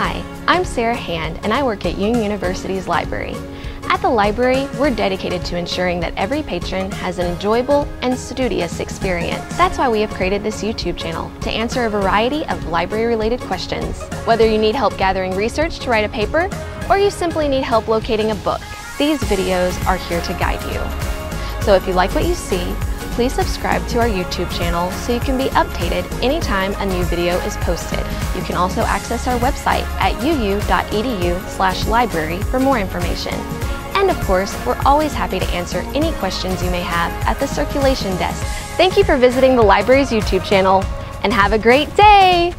Hi, I'm Sarah Hand and I work at Union University's library. At the library, we're dedicated to ensuring that every patron has an enjoyable and studious experience. That's why we have created this YouTube channel, to answer a variety of library-related questions. Whether you need help gathering research to write a paper, or you simply need help locating a book, these videos are here to guide you. So if you like what you see, please subscribe to our YouTube channel so you can be updated anytime a new video is posted. You can also access our website at uu.edu slash library for more information. And of course, we're always happy to answer any questions you may have at the circulation desk. Thank you for visiting the library's YouTube channel and have a great day!